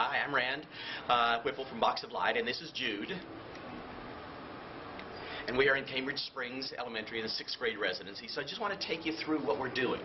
Hi, I'm Rand uh, Whipple from Box of Light, and this is Jude. And we are in Cambridge Springs Elementary in the sixth grade residency, so I just want to take you through what we're doing.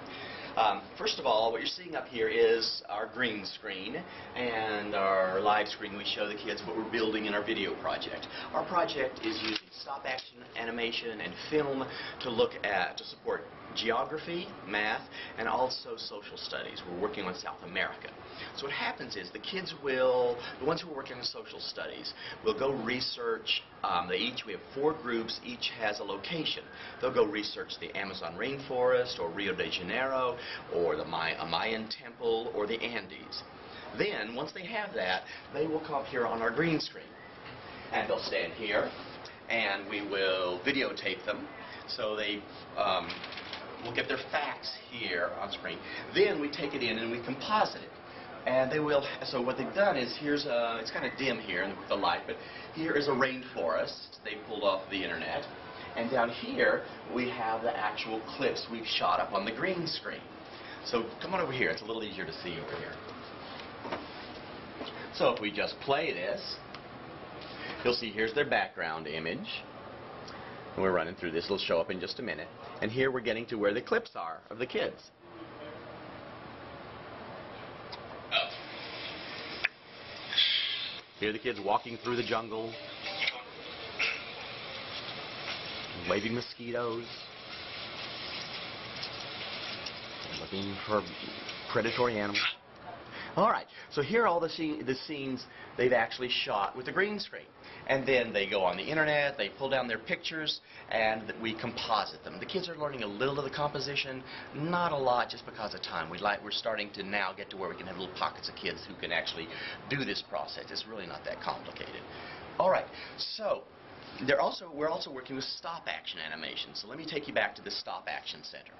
Um, first of all, what you're seeing up here is our green screen and our live screen. We show the kids what we're building in our video project. Our project is using stop action animation and film to look at, to support geography, math, and also social studies. We're working on South America. So what happens is the kids will, the ones who are working on social studies, will go research, um, they each, we have four groups, each has a location. They'll go research the Amazon rainforest, or Rio de Janeiro, or the Maya, Mayan temple, or the Andes. Then, once they have that, they will come up here on our green screen. And they'll stand here, and we will videotape them. So they um, will get their facts here on screen. Then we take it in and we composite it. And they will, so what they've done is, here's a, it's kind of dim here with the light, but here is a rainforest they pulled off the internet. And down here, we have the actual clips we've shot up on the green screen. So come on over here, it's a little easier to see over here. So if we just play this, you'll see here's their background image. And we're running through this. It'll show up in just a minute. And here we're getting to where the clips are of the kids. Here the kids walking through the jungle, waving mosquitoes, looking for predatory animals. All right, so here are all the, scene, the scenes they've actually shot with the green screen. And then they go on the internet, they pull down their pictures, and we composite them. The kids are learning a little of the composition, not a lot just because of time. We like, we're starting to now get to where we can have little pockets of kids who can actually do this process. It's really not that complicated. All right, so they're also, we're also working with stop action animation. So let me take you back to the stop action center.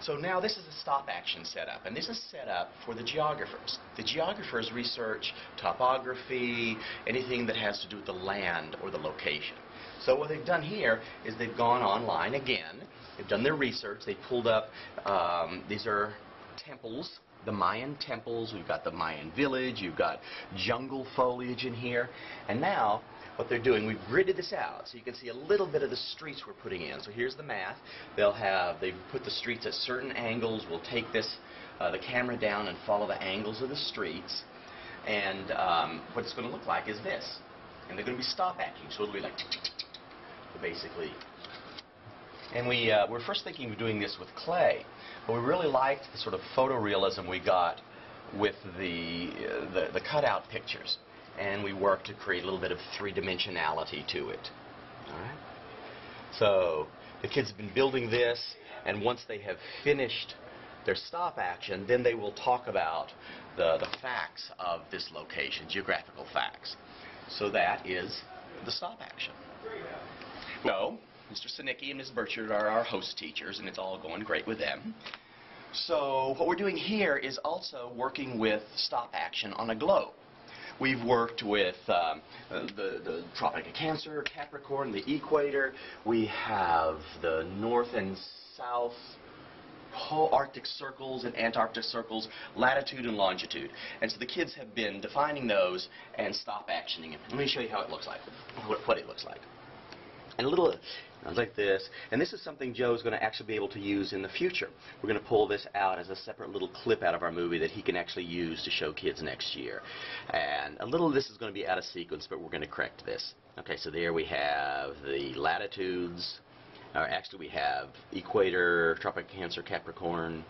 So now this is a stop action setup, and this is set up for the geographers. The geographers research topography, anything that has to do with the land or the location. So what they've done here is they've gone online again, they've done their research, they pulled up, um, these are temples, the Mayan temples, we've got the Mayan village, you've got jungle foliage in here, and now what they're doing, we've gridded this out so you can see a little bit of the streets we're putting in. So here's the math. They'll have, they put the streets at certain angles. We'll take this, uh, the camera down and follow the angles of the streets. And um, what it's going to look like is this. And they're going to be stop acting. So it'll be like, basically. And we, uh, we're first thinking of doing this with clay. But we really liked the sort of photorealism we got with the, uh, the, the cutout pictures and we worked to create a little bit of three-dimensionality to it. All right? So the kids have been building this, and once they have finished their stop action, then they will talk about the, the facts of this location, geographical facts. So that is the stop action. No, Mr. Sinicki and Ms. Burchard are our host teachers, and it's all going great with them. So what we're doing here is also working with stop action on a globe. We've worked with um, the, the Tropic of Cancer, Capricorn, the equator. We have the north and south whole Arctic circles and Antarctic circles, latitude and longitude. And so the kids have been defining those and stop actioning them. Let me show you how it looks like, what, what it looks like. And a little like this. And this is something Joe's going to actually be able to use in the future. We're going to pull this out as a separate little clip out of our movie that he can actually use to show kids next year. And a little of this is going to be out of sequence, but we're going to correct this. Okay, so there we have the latitudes. Or actually, we have equator, tropic Cancer, Capricorn,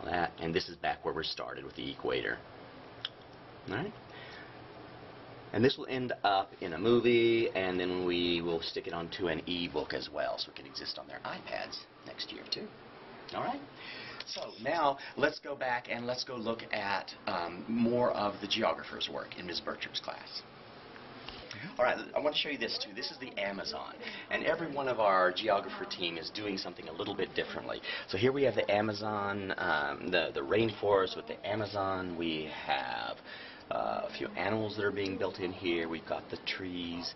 all that. And this is back where we started with the equator. All right? And this will end up in a movie, and then we will stick it onto an e-book as well, so it can exist on their iPads next year, too. All right? So now let's go back and let's go look at um, more of the geographer's work in Ms. Bertram's class. All right, I want to show you this too. This is the Amazon, and every one of our geographer team is doing something a little bit differently. So here we have the Amazon, um, the the rainforest with the Amazon. We have a few animals that are being built in here. We've got the trees,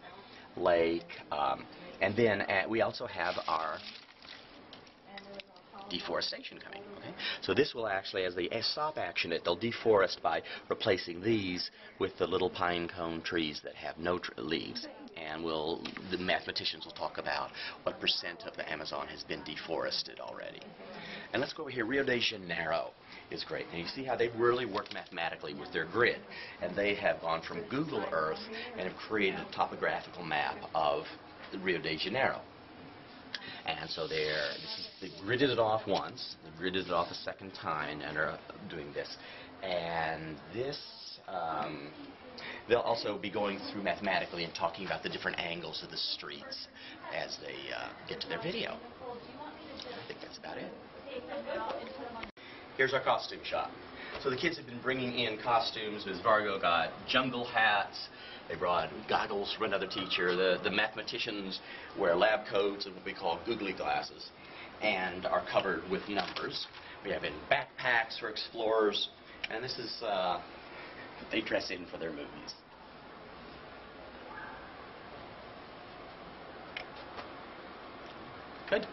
lake, um, and then uh, we also have our deforestation coming. Okay? So this will actually, as they stop action it, they'll deforest by replacing these with the little pine cone trees that have no leaves. And we'll, the mathematicians will talk about what percent of the Amazon has been deforested already. And let's go over here. Rio de Janeiro is great. And you see how they really work mathematically with their grid. And they have gone from Google Earth and have created a topographical map of Rio de Janeiro. And so they're, they gridded it off once, they gridded it off a second time, and are doing this. And this, um, they'll also be going through mathematically and talking about the different angles of the streets as they uh, get to their video. I think that's about it. Here's our costume shop. So the kids have been bringing in costumes. Ms. Vargo got jungle hats. They brought goggles from another teacher. The, the mathematicians wear lab coats and what we call googly glasses and are covered with numbers. We have in backpacks for explorers. And this is, uh, they dress in for their movies. Good.